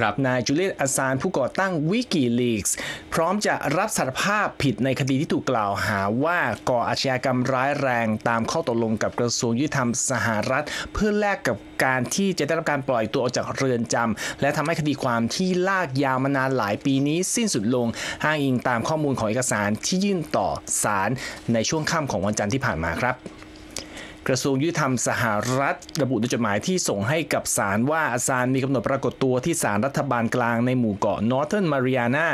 ครับนายจูเลียนอาซานผู้ก่อตั้งวิกิลีกส์พร้อมจะรับสารภาพผิดในคดีที่ถูกกล่าวหาว่าก่ออาชญากรรมร้ายแรงตามข้อตกลงกับกระทรวงยุติธรรมสหรัฐ เพื่อแลกกับการที่จะได้รับการปล่อยตัวออกจากเรือนจำและทำให้คดีความที่ลากยาวมานานหลายปีนี้สิ้นสุดลงอ้างอิงตามข้อมูลของเอกสารที่ยื่นต่อศาลในช่วงค่ำของวันจันทร์ที่ผ่านมาครับ กระทรวงยุติธรรมสหรัฐ ระบุในจดหมายที่ส่งให้กับศาลว่าอาซานมีกำหนดปรากฏตัวที่ศาลรัฐบาลกลางในหมู่เกาะ Northern Mariana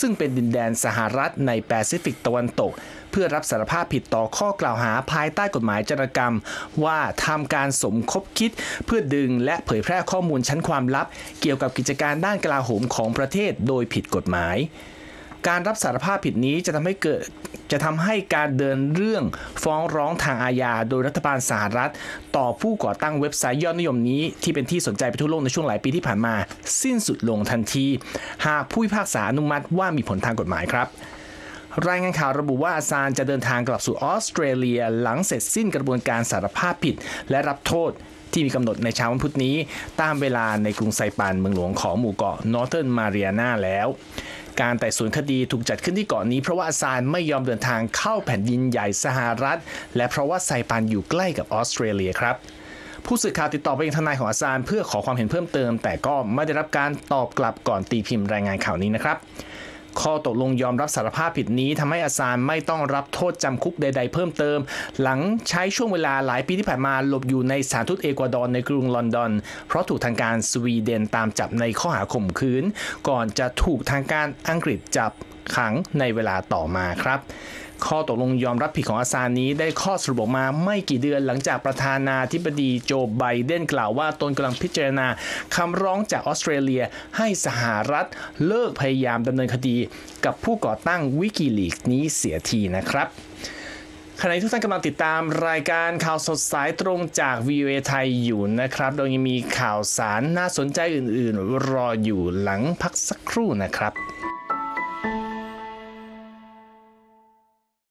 ซึ่งเป็นดินแดนสหรัฐในแปซิฟิกตะวันตก เพื่อรับสารภาพผิดต่อข้อกล่าวหาภายใต้กฎหมายจารกรรม ว่าทำการสมคบคิด เพื่อดึงและเผยแพร่ข้อมูลชั้นความลับ เกี่ยวกับกิจการด้านกลาโหมของประเทศโดยผิดกฎหมาย การรับสารภาพผิดนี้จะทำให้เกิดจะทำให้การเดินเรื่องฟ้องร้องทางอาญาโดยรัฐบาลสหรัฐ ต่อผู้ก่อตั้งเว็บไซต์ยอดนิยมนี้ที่เป็นที่สนใจไปทั่วโลกในช่วงหลายปีที่ผ่านมา สิ้นสุดลงทันที หากผู้พิพากษาอนุมัติว่ามีผลทางกฎหมายครับรายงานข่าวระบุว่าอาซานจะเดินทางกลับสู่ออสเตรเลียหลังเสร็จสิ้นกระบวนการสารภาพผิด และรับโทษที่มีกำหนดในเช้าวันพุธนี้ ตามเวลาในกรุงไซปานเมืองหลวงของหมู่เกาะ Northern Mariana แล้ว การไต่สวนคดีถูกจัดขึ้นที่เกาะนี้ เพราะว่าอาซานไม่ยอมเดินทางเข้าแผ่นดินใหญ่สหรัฐ และเพราะว่าไซปันอยู่ใกล้กับออสเตรเลียครับผู้สื่อข่าวติดต่อไปยังทนายของอาซานเพื่อขอความเห็นเพิ่มเติม แต่ก็ไม่ได้รับการตอบกลับก่อนตีพิมพ์รายงานข่าวนี้นะครับ ข้อตกลงยอมรับสารภาพผิดนี้ทำให้อาซานไม่ต้องรับโทษจำคุกใด ๆ เพิ่มเติม หลังใช้ช่วงเวลาหลายปีที่ผ่านมาหลบอยู่ในสถานทูตเอกวาดอร์ในกรุงลอนดอน เพราะถูกทางการสวีเดนตามจับในข้อหาข่มขืน ก่อนจะถูกทางการอังกฤษจับ ขังในเวลาต่อมาครับ ข้อตกลงยอมรับผิดของอาซานนี้ได้ข้อสรุปออกมาไม่กี่เดือนหลังจากประธานาธิบดีโจไบเดนกล่าวว่าตนกำลังพิจารณาคำร้องจากออสเตรเลียให้สหรัฐเลิกพยายามดำเนินคดี กับผู้ก่อตั้งวิกิลีกนี้เสียทีนะครับขณะที่ทุกท่านกำลังติดตามรายการข่าวสดสายตรงจาก VOA ไทยอยู่นะครับ โดยยังมีข่าวสารน่าสนใจอื่นๆ รออยู่หลังพักสักครู่นะครับ